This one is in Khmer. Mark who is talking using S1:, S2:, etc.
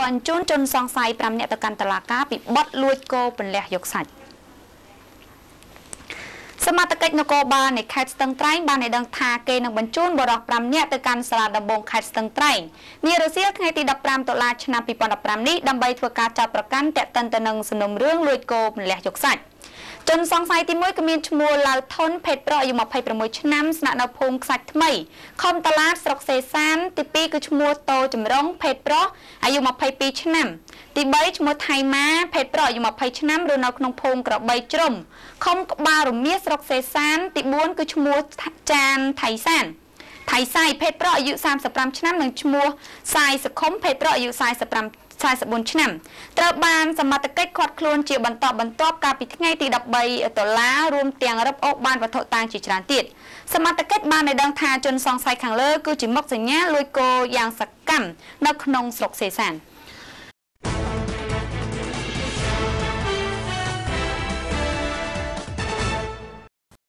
S1: បញ្ជូនជនសង្ស័យ5នាក់ទៅកាន់តុលាការពីបទលួចគោពន្លះយកសាច់សមត្ថកិច្ចនគរបាលនៃខេត្តស្ទឹងត្រែងបានឲ្យដឹងថាគេនឹងបញ្ជូនបរិសុទ្ធ5នាក់ទៅកាន់សាលាដំបងខេត្តស្ទឹងត្រែងនារសៀលថ្ងៃទី15តុលាឆ្នាំ2015នេះដើម្បីធ្វើការចាប់ប្រកាន់តាក់ទិនទៅនឹងសំណុំរឿងលួចគោពន្លះយកសាច់ ជនសង្ស័យទី1គឺមានឈ្មោះឡាវថុនភេទប្រុសអាយុ26ឆ្នាំស្នាក់នៅភូមិខ្សាច់ថ្មីខំតឡាតស្រុកសេសានទី2គឺឈ្មោះតូចម្រុងភេទប្រុសអាយុ22ឆ្នាំទី3ឈ្មោះថៃម៉ាភេទប្រុសអាយុ20ឆ្នាំរស់នៅក្នុងភូមិក្របីជ្រុំខំក្បាលរមៀសស្រុកសេសាន ទី4គឺឈ្មោះចានថៃសានថៃសាយភេទប្រុសអាយុ35ឆ្នាំនិងឈ្មោះសាយសុខុមភេទប្រុសអាយុ45 44ឆ្នាំត្រូវបានសមត្ថកិច្ចឃាត់ខ្លួនជាបន្តបន្ទាប់កាលពីថ្ងៃទី13ដុល្លាររួមទាំងរឹបអូសបានវត្ថុតាងជាច្រើនទៀតសមត្ថកិច្ចបានឲ្យដឹងថាជនសង្ស័យខាងលើគឺជាមុខសញ្ញាលួចគោយ៉ាងសកម្មនៅក្នុងស្រុកសេសាន។